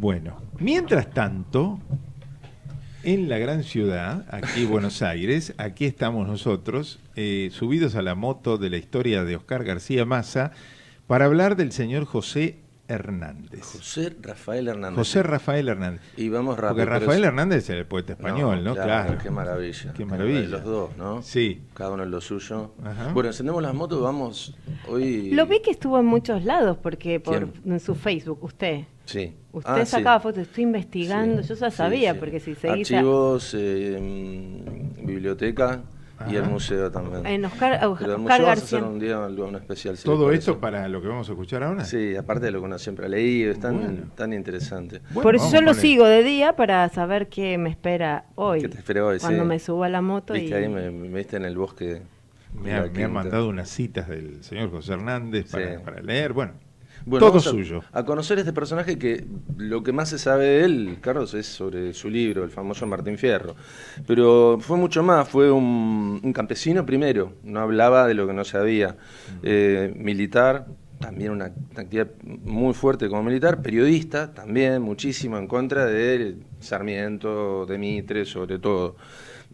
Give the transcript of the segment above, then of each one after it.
Bueno, mientras tanto, en la gran ciudad, aquí Buenos Aires, aquí estamos nosotros, eh, subidos a la moto de la historia de Oscar García Massa, para hablar del señor José Hernández. José Rafael Hernández. José Rafael Hernández. Y vamos rápido. Porque Rafael Hernández es el poeta español, ¿no? Claro, Qué maravilla. Qué maravilla. Los dos, ¿no? Sí. Cada uno en lo suyo. Bueno, encendemos las motos, vamos hoy. Lo vi que estuvo en muchos lados, porque por en su Facebook, usted. Sí. Usted ah, sacaba fotos, estoy investigando, yo ya sabía, porque si seguís... Archivos, eh, biblioteca y el museo también. En Oscar, Pero el museo vamos a hacer un día un especial. ¿Todo esto para lo que vamos a escuchar ahora? Sí, aparte de lo que uno siempre ha leído, es tan, tan interesante. Por eso yo lo sigo de día para saber qué me espera hoy. ¿Qué te espera hoy? Cuando me suba a la moto Viste, ahí me, viste en el bosque. Me, han mandado unas citas del señor José Hernández para, para leer, bueno. Todo suyo. A, conocer este personaje que lo que más se sabe de él, Carlos, es sobre su libro, el famoso Martín Fierro. Pero fue mucho más, fue un, campesino primero, no hablaba de lo que no sabía. Eh, militar, también una actividad muy fuerte como militar, periodista también, muchísimo en contra de Sarmiento, de Mitre, sobre todo.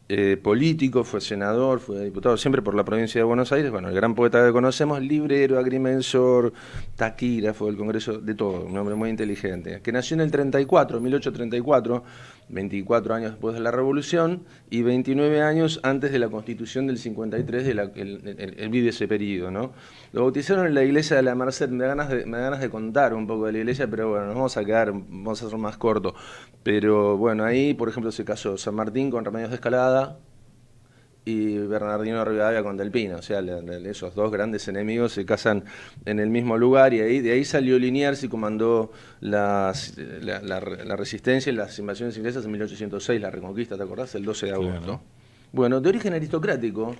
Eh, político, fue senador, fue diputado siempre por la provincia de Buenos Aires, bueno, el gran poeta que conocemos, librero, agrimensor, taquígrafo del Congreso, de todo, un hombre muy inteligente, que nació en el 34, 1834, 24 años después de la Revolución y 29 años antes de la Constitución del 53, de la, él, vive ese periodo, ¿no? Lo bautizaron en la iglesia de la Merced, me da, ganas de, me da ganas de contar un poco de la iglesia, pero bueno, nos vamos a quedar, vamos a hacer más corto. Pero bueno, ahí, por ejemplo, se casó San Martín con Remedios de Escalada, y Bernardino Rivadavia con Delpino, o sea, esos dos grandes enemigos se casan en el mismo lugar y ahí, de ahí salió Liniers y comandó las, la, resistencia y las invasiones inglesas en 1806, la reconquista, ¿te acordás? El 12 de agosto. Bueno, de origen aristocrático,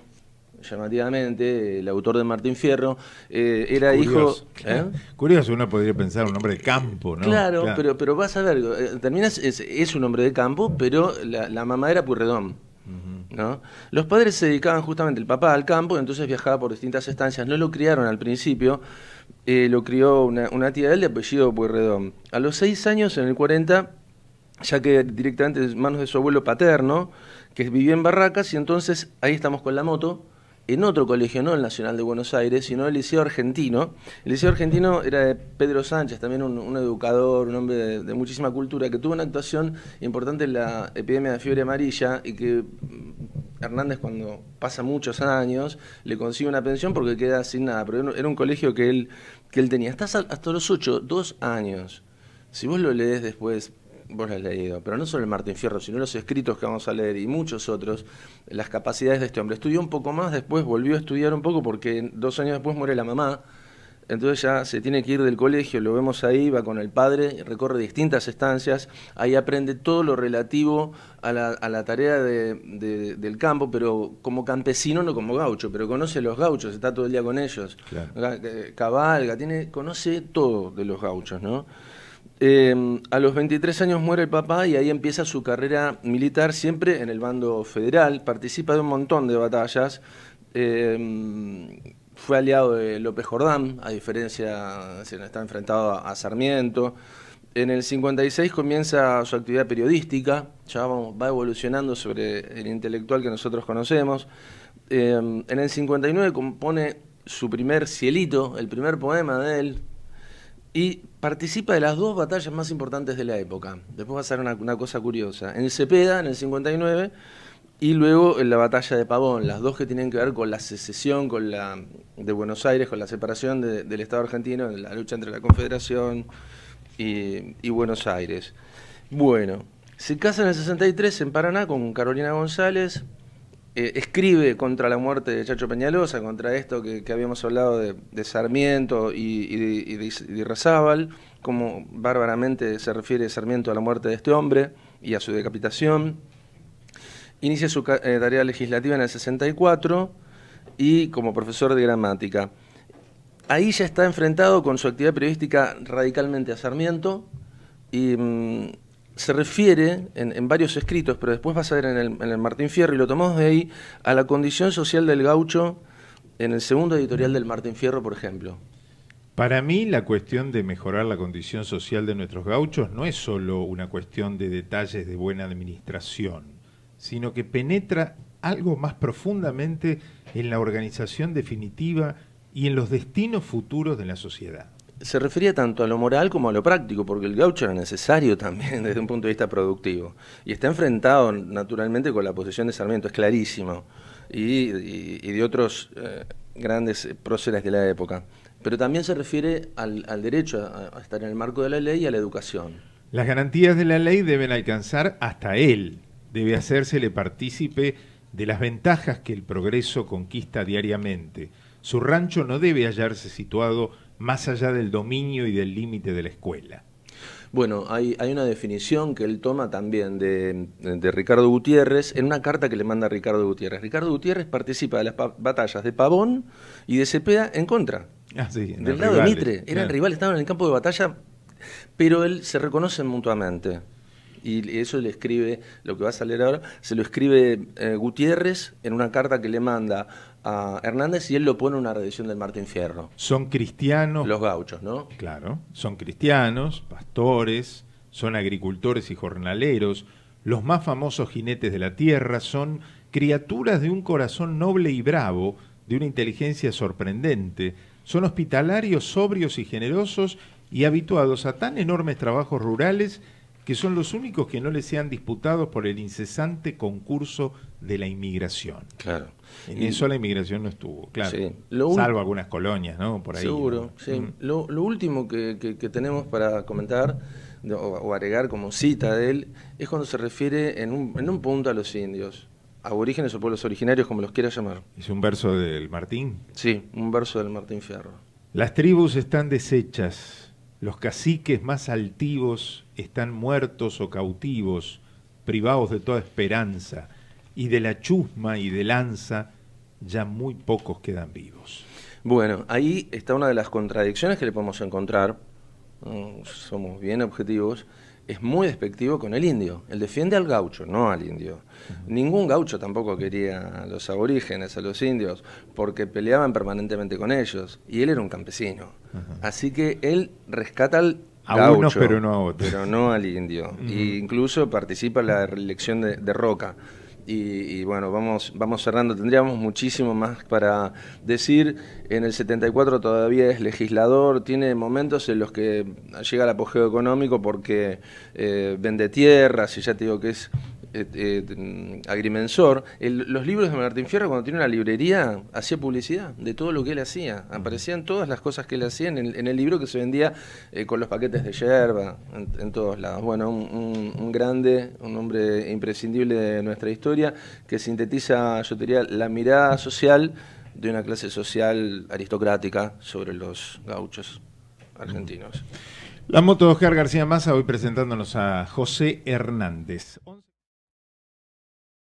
llamativamente, el autor de Martín Fierro, eh, era hijo... ¿eh? Curioso, uno podría pensar un hombre de campo, ¿no? Claro, Pero, pero vas a ver, eh, terminas, es, un hombre de campo, pero la, la mamá era Purredón. Los padres se dedicaban justamente, el papá al campo, entonces viajaba por distintas estancias. No lo criaron al principio, eh, lo crió una, tía de él de apellido Pueyrredón. A los seis años, en el 40, ya que directamente en manos de su abuelo paterno, que vivía en Barracas, y entonces ahí estamos con la moto, en otro colegio, no el Nacional de Buenos Aires, sino el Liceo Argentino. El Liceo Argentino era de Pedro Sánchez, también un, educador, un hombre de, muchísima cultura, que tuvo una actuación importante en la epidemia de fiebre amarilla y que mm, Hernández cuando pasa muchos años le consigue una pensión porque queda sin nada, pero era un colegio que él, que él tenía. Hasta, hasta los ocho, dos años. Si vos lo lees después, vos lo has leído, pero no solo el Martín Fierro, sino los escritos que vamos a leer y muchos otros, las capacidades de este hombre. Estudió un poco más, después volvió a estudiar un poco porque dos años después muere la mamá, entonces ya se tiene que ir del colegio, lo vemos ahí, va con el padre, recorre distintas estancias, ahí aprende todo lo relativo a la, a la tarea de, del campo, pero como campesino, no como gaucho, pero conoce a los gauchos, está todo el día con ellos, eh, cabalga, tiene, conoce todo de los gauchos, ¿no? Em, a los 23 años muere el papá y ahí empieza su carrera militar, siempre en el bando federal. Participa de un montón de batallas. Em, fue aliado de López Jordán, a diferencia, se está enfrentado a, Sarmiento. En el 56 comienza su actividad periodística, ya va evolucionando sobre el intelectual que nosotros conocemos. Em, en el 59 compone su primer cielito, el primer poema de él, y participa de las dos batallas más importantes de la época. Después va a ser una, cosa curiosa. En Cepeda, en el 59, y luego en la batalla de Pavón, las dos que tienen que ver con la secesión con la, de Buenos Aires, con la separación del Estado argentino, la lucha entre la Confederación y, Buenos Aires. Bueno, se casa en el 63 en Paraná con Carolina González, eh, escribe contra la muerte de Chacho Peñalosa, contra esto que, habíamos hablado de, Sarmiento y, de, Rezábal, como bárbaramente se refiere Sarmiento a la muerte de este hombre y a su decapitación. Inicia su eh, tarea legislativa en el 64 y como profesor de gramática. Ahí ya está enfrentado con su actividad periodística radicalmente a Sarmiento y mm, se refiere en, varios escritos, pero después vas a ver en el, Martín Fierro, y lo tomamos de ahí, a la condición social del gaucho en el segundo editorial del Martín Fierro, por ejemplo. Para mí la cuestión de mejorar la condición social de nuestros gauchos no es solo una cuestión de detalles de buena administración, sino que penetra algo más profundamente en la organización definitiva y en los destinos futuros de la sociedad. Se refería tanto a lo moral como a lo práctico, porque el gaucho era necesario también desde un punto de vista productivo. Y está enfrentado naturalmente con la posesión de Sarmiento, es clarísimo, y, de otros eh, grandes próceres de la época pero también se refiere al, derecho a, estar en el marco de la ley y a la educación. Las garantías de la ley deben alcanzar hasta él, debe hacérsele partícipe de las ventajas que el progreso conquista diariamente. Su rancho no debe hallarse situado más allá del dominio y del límite de la escuela. Bueno, hay, hay, una definición que él toma también de, de, Ricardo Gutiérrez en una carta que le manda a Ricardo Gutiérrez. Ricardo Gutiérrez participa de las batallas de Pavón y de Cepeda en contra Ah, del lado de Mitre. Eran rivales, estaban en el campo de batalla, pero él se reconocen mutuamente. Y eso le escribe, lo que va a salir ahora, se lo escribe eh, Gutiérrez en una carta que le manda a Hernández y él lo pone en una redición del Martín Fierro. Son cristianos. Los gauchos, ¿no? Claro, son cristianos, pastores, son agricultores y jornaleros. Los más famosos jinetes de la tierra son criaturas de un corazón noble y bravo, de una inteligencia sorprendente, son hospitalarios, sobrios y generosos y habituados a tan enormes trabajos rurales que son los únicos que no les sean disputados por el incesante concurso de la inmigración. Claro. En eso la inmigración no estuvo, claro. salvo algunas colonias, ¿no? Por ahí. Seguro, sí. Mm. Lo, último que, tenemos para comentar o, agregar como cita de él es cuando se refiere en un, en un punto a los indios aborígenes o pueblos originarios, como los quiera llamar. ¿Es un verso del Martín? Sí, un verso del Martín Fierro. Las tribus están deshechas, los caciques más altivos están muertos o cautivos, privados de toda esperanza, y de la chusma y de lanza ya muy pocos quedan vivos. Bueno, ahí está una de las contradicciones que le podemos encontrar, somos bien objetivos, es muy despectivo con el indio. Él defiende al gaucho, no al indio. Ningún gaucho tampoco quería a los aborígenes, a los indios, porque peleaban permanentemente con ellos. Y él era un campesino. Así que él rescata al gaucho, pero no a otros. Pero no al indio. E incluso participa en la reelección de Roca. Y, bueno, vamos, vamos cerrando. Tendríamos muchísimo más para decir. En el 74 todavía es legislador, tiene momentos en los que llega al apogeo económico porque eh, vende tierras y ya te digo que es eh, eh, agrimensor, los libros de Martín Fierro, cuando tiene una librería, hacía publicidad de todo lo que él hacía. Aparecían todas las cosas que él hacía en el, libro que se vendía eh, con los paquetes de yerba, en, todos lados. Bueno, un, grande, un hombre imprescindible de nuestra historia, que sintetiza, yo diría, la mirada social de una clase social aristocrática sobre los gauchos argentinos. La moto de Oscar García Massa, hoy presentándonos a José Hernández.